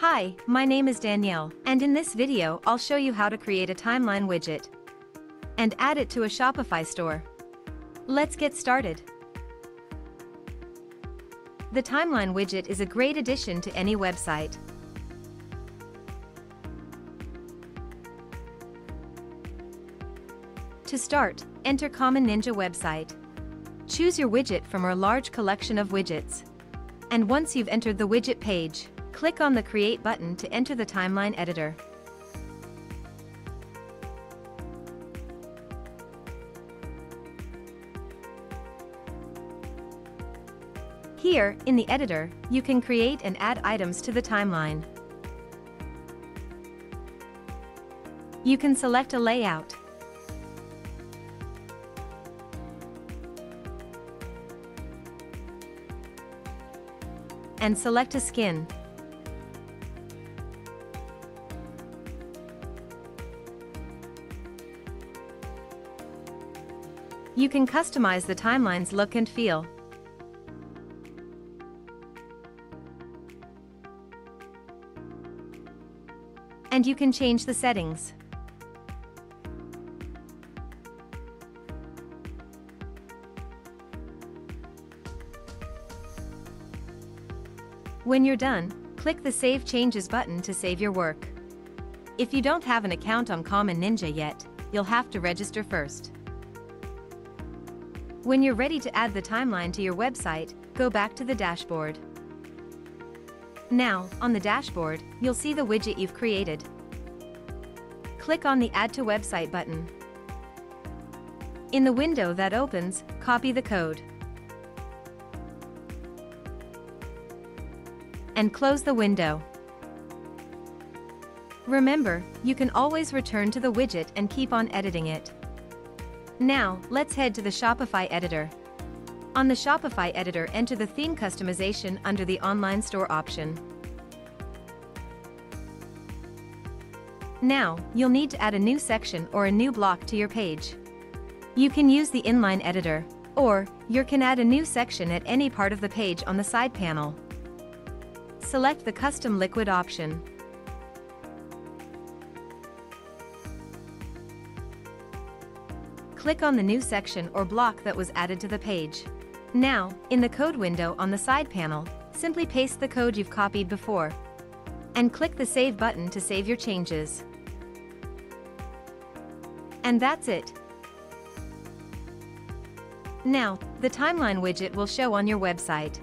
Hi, my name is Danielle, and in this video I'll show you how to create a timeline widget and add it to a Shopify store. Let's get started. The timeline widget is a great addition to any website. To start, enter Common Ninja website. Choose your widget from our large collection of widgets. And once you've entered the widget page, Click on the Create button to enter the timeline editor. Here, in the editor, you can create and add items to the timeline. You can select a layout. And select a skin. You can customize the timeline's look and feel. And you can change the settings. When you're done, click the Save Changes button to save your work. If you don't have an account on Common Ninja yet, you'll have to register first. When you're ready to add the timeline to your website, go back to the dashboard. Now, on the dashboard, you'll see the widget you've created. Click on the Add to Website button. In the window that opens, copy the code. And close the window. Remember, you can always return to the widget and keep on editing it. Now, let's head to the Shopify editor. On the Shopify editor enter the theme customization under the online store option. Now, you'll need to add a new section or a new block to your page. You can use the inline editor, or you can add a new section at any part of the page on the side panel. Select the custom liquid option. Click on the new section or block that was added to the page. Now, in the code window on the side panel, simply paste the code you've copied before. And click the Save button to save your changes. And that's it. Now, the timeline widget will show on your website.